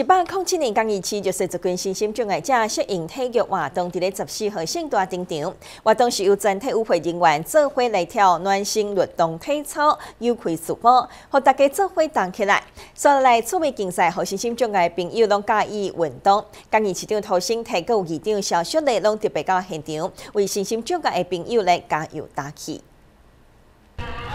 一百零七年刚一期就是一群新兴障碍者适应体育活动，伫咧十四号盛大登场。活动是由全体舞会人员做伙来跳暖心律动体操，又开速播，和大家做伙动起来。所来趣味竞赛，和新兴障碍朋友拢介意运动。刚一市长涂生提过议长小雪丽拢特别到现场，为新兴障碍的朋友来加油打气。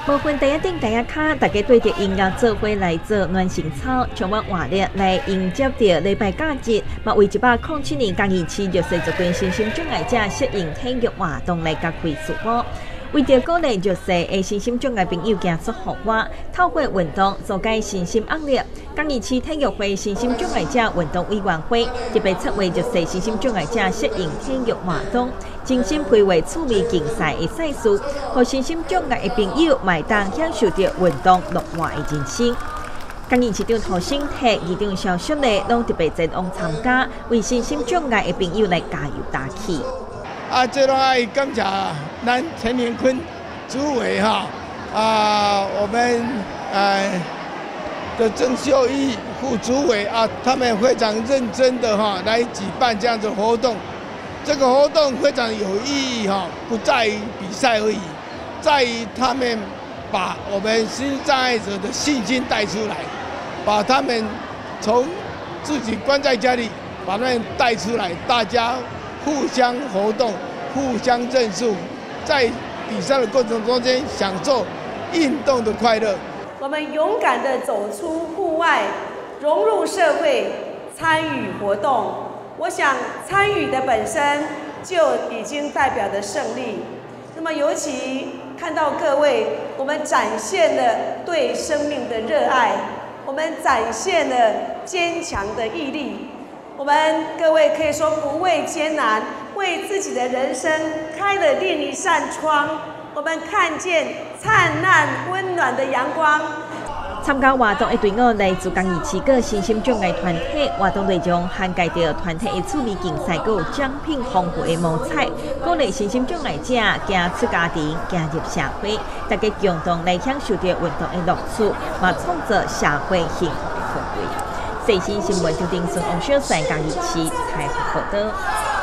无分第一顶第一卡，大家对着音乐做伙来做暖心操，充满活力来迎接着礼拜假日。嘛为一百零七年刚二七就随着关心心障碍者适应体育活动来加快速播。为着鼓励弱势的身心障碍朋友行出户外，透过运动阻解身心压力。江义市体育会身心障碍者运动委员会特别策划弱势身心障碍者适应体育活动，精心配划趣味竞赛的赛事，和身心障碍的朋友买单享受着运动乐活的人生。江义市长涂新泰、二长小雪丽拢特别前往参加，为身心障碍的朋友来加油打气。啊，这拢爱感谢咱陈连坤主委哈啊，我们呃的郑秀义副主委啊，他们非常认真的哈来举办这样的活动。这个活动非常有意义哈，不在于比赛而已，在于他们把我们心障碍者的信心带出来，把他们从自己关在家里，把他们带出来，大家。互相活动，互相认识，在比赛的过程中间享受运动的快乐。我们勇敢地走出户外，融入社会，参与活动。我想参与的本身就已经代表着胜利。那么尤其看到各位，我们展现了对生命的热爱，我们展现了坚强的毅力。我们各位可以说不畏艰难，为自己的人生开了另一扇窗。我们看见灿烂温暖的阳光。参加活动的队伍来自江义七个身心障碍团体，活动内容涵盖着团体的趣味竞赛，有奖品丰富的模彩，鼓励身心障碍者走出家庭，加入社会，大家共同来享受着运动的乐趣，也创造社会幸福最新新闻就定孙王小三讲一期财富报道。